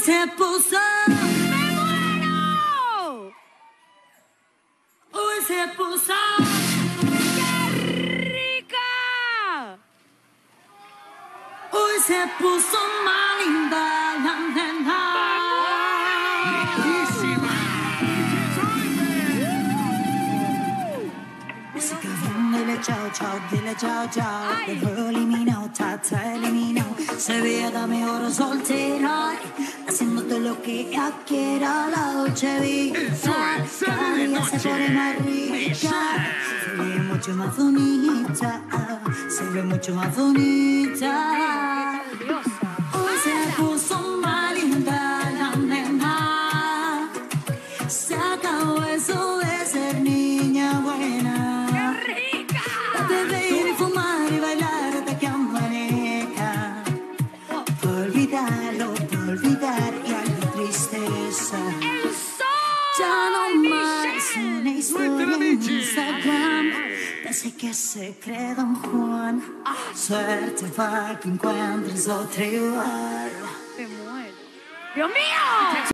se puso. ¡Me muero! Hoy se puso. ¡Qué rica! Hoy se puso más linda la nena. Ese cabrón, dile chao, chao, dile chao, chao. Ay. El juego eliminado, tata eliminado. Se ve da mejor soltera. Haciéndote lo que ella quiera. La Dolce Vita. Cada día se pone más rica. Se ve mucho más bonita. Se ve mucho más bonita. Olvidarlo, por olvidar ya la tristeza. ¡El sol! Ya no más una historia en Instagram. Desde que se cree Don Juan. Suerte para que encuentres otro igual. Muero. ¡Dios mío!